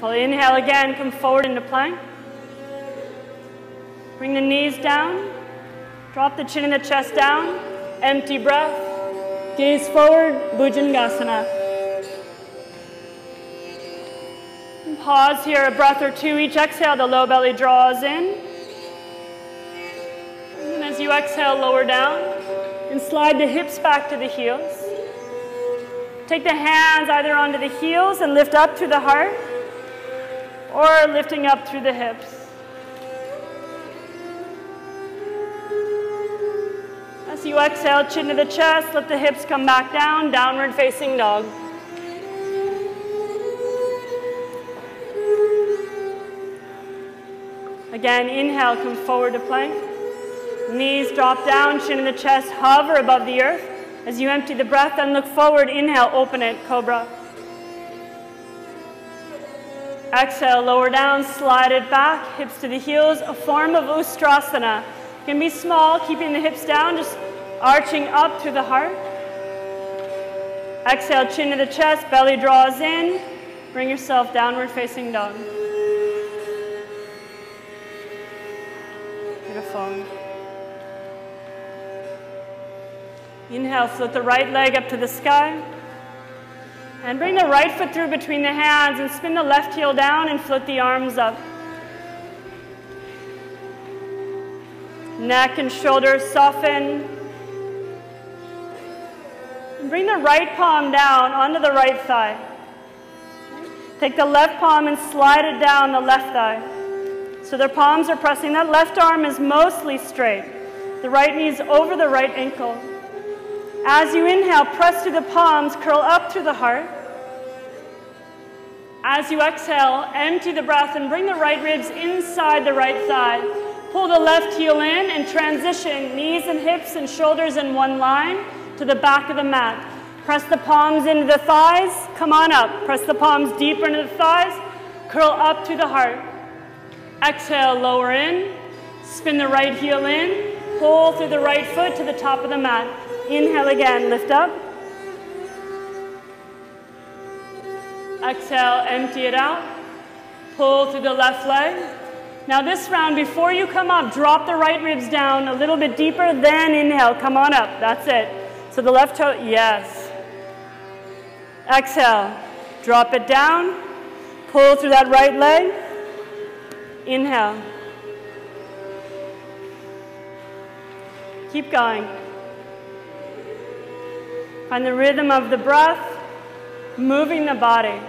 Beautiful. Inhale again, come forward into plank. Bring the knees down. Drop the chin and the chest down. Empty breath. Gaze forward, Bhujangasana. Pause here a breath or two. Each exhale, the low belly draws in. And as you exhale, lower down and slide the hips back to the heels. Take the hands either onto the heels and lift up to the heart or lifting up through the hips. As you exhale, chin to the chest, let the hips come back down, downward facing dog. Again, inhale, come forward to plank. Knees drop down, chin in the chest, hover above the earth. As you empty the breath and look forward, inhale, open it, cobra. Exhale, lower down, slide it back, hips to the heels, a form of Ustrasana. It can be small, keeping the hips down, just arching up to the heart. Exhale, chin to the chest, belly draws in. Bring yourself downward facing dog. Beautiful. Inhale, float the right leg up to the sky. And bring the right foot through between the hands and spin the left heel down and float the arms up. Neck and shoulders soften. And bring the right palm down onto the right thigh. Take the left palm and slide it down the left thigh. So their palms are pressing. That left arm is mostly straight. The right knee is over the right ankle. As you inhale, press through the palms, curl up through the heart. As you exhale, empty the breath and bring the right ribs inside the right thigh. Pull the left heel in and transition knees and hips and shoulders in one line to the back of the mat. Press the palms into the thighs. Come on up. Press the palms deeper into the thighs. Curl up to the heart. Exhale, lower in. Spin the right heel in. Pull through the right foot to the top of the mat. Inhale again, lift up. Exhale, empty it out. Pull through the left leg. Now this round, before you come up, drop the right ribs down a little bit deeper, then inhale, come on up. That's it. So the left toe, yes. Exhale, drop it down. Pull through that right leg. Inhale. Keep going. Find the rhythm of the breath, moving the body.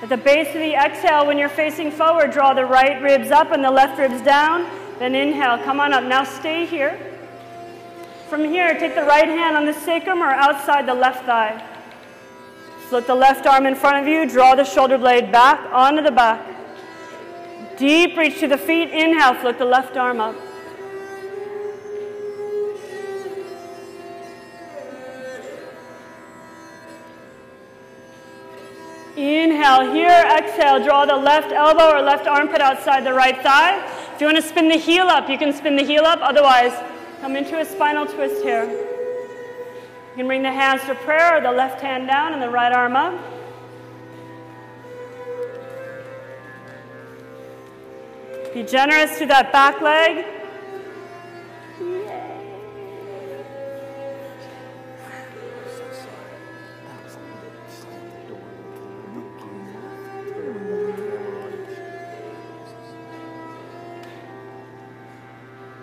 At the base of the exhale, when you're facing forward, draw the right ribs up and the left ribs down. Then inhale, come on up. Now stay here. From here, take the right hand on the sacrum or outside the left thigh. Float the left arm in front of you, draw the shoulder blade back onto the back. Deep reach to the feet. Inhale, float the left arm up. Inhale here, exhale, draw the left elbow or left armpit outside the right thigh. If you want to spin the heel up, you can spin the heel up. Otherwise, come into a spinal twist here. You can bring the hands to prayer or the left hand down and the right arm up. Be generous to that back leg.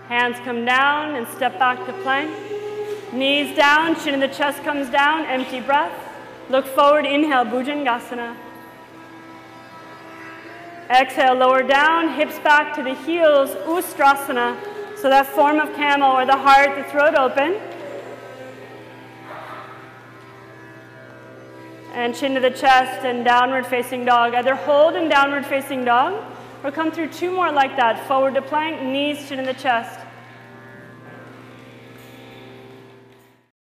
Hands come down and step back to plank. Knees down, chin in the chest comes down, empty breath. Look forward, inhale, Bhujangasana. Exhale, lower down, hips back to the heels, Ustrasana. So that form of camel or the heart, the throat open. And chin to the chest and downward facing dog. Either hold in downward facing dog or come through two more like that. Forward to plank, knees, chin in the chest.